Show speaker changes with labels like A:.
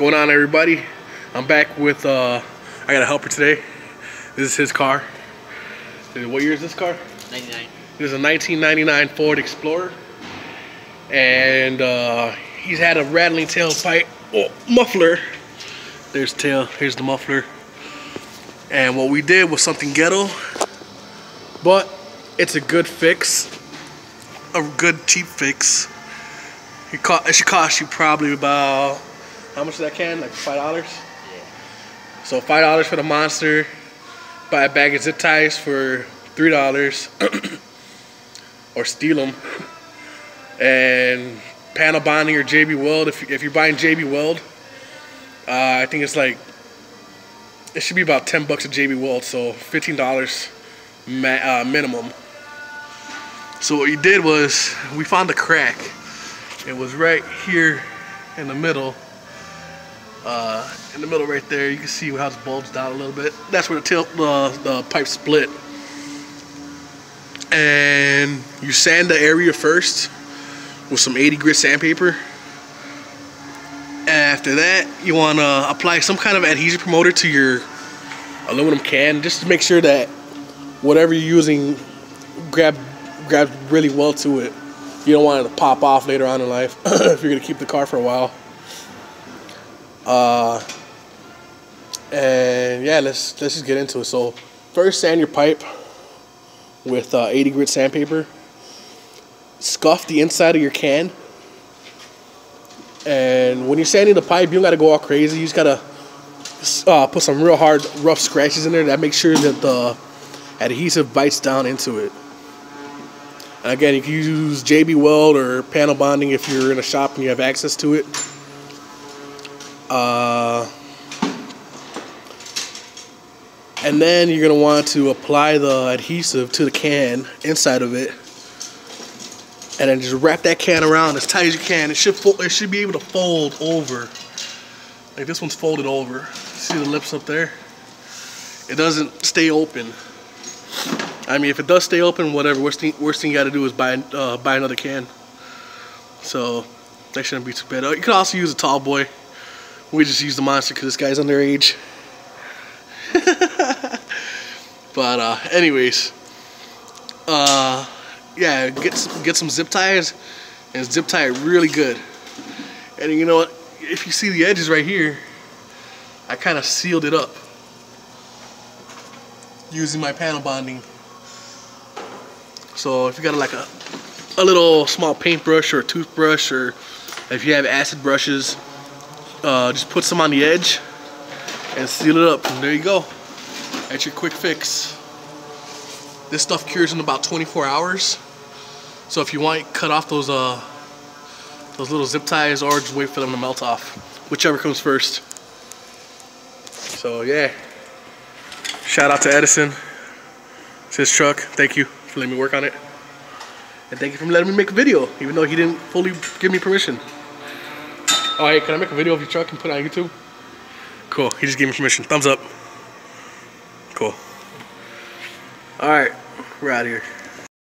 A: going on everybody? I'm back with, uh, I got a helper today. This is his car. What year is this car?
B: 99.
A: This is a 1999 Ford Explorer. And uh, he's had a rattling tailpipe oh, muffler. There's tail, here's the muffler. And what we did was something ghetto, but it's a good fix. A good cheap fix. It, it should cost you probably about, how much is that can? Like $5?
B: Yeah.
A: So $5 for the monster. Buy a bag of zip ties for $3. or steal them. And panel bonding or JB Weld. If, if you're buying JB Weld, uh, I think it's like, it should be about 10 bucks a JB Weld. So $15 uh, minimum. So what we did was we found a crack. It was right here in the middle. Uh, in the middle right there, you can see how it's bulged out a little bit. That's where the tail, the, pipe split. And you sand the area first with some 80 grit sandpaper. After that, you want to apply some kind of adhesive promoter to your aluminum can just to make sure that whatever you're using grab grabs really well to it. You don't want it to pop off later on in life if you're gonna keep the car for a while. Uh, and yeah, let's let's just get into it. So first, sand your pipe with uh, 80 grit sandpaper. Scuff the inside of your can. And when you're sanding the pipe, you don't gotta go all crazy. You just gotta uh, put some real hard, rough scratches in there that make sure that the adhesive bites down into it. And again, you can use JB Weld or panel bonding if you're in a shop and you have access to it. Uh, and then you're going to want to apply the adhesive to the can inside of it. And then just wrap that can around as tight as you can. It should it should be able to fold over. Like this one's folded over. See the lips up there? It doesn't stay open. I mean, if it does stay open, whatever. Worst thing, worst thing you got to do is buy uh, buy another can. So that shouldn't be too bad. Uh, you could also use a tall boy. We just use the monster because this guy's underage. but uh, anyways, uh, yeah, get some, get some zip ties and zip tie it really good. And you know what? If you see the edges right here, I kind of sealed it up using my panel bonding. So if you got like a, a little small paintbrush or a toothbrush or if you have acid brushes, uh, just put some on the edge and seal it up. And there you go. That's your quick fix. This stuff cures in about 24 hours. So if you want, cut off those uh, those little zip ties or just wait for them to melt off. Whichever comes first. So yeah. Shout out to Edison. It's his truck. Thank you for letting me work on it. And thank you for letting me make a video, even though he didn't fully give me permission. Oh, hey, can I make a video of your truck and put it on YouTube? Cool, he just gave me permission. Thumbs up. Cool. All right, we're out of here.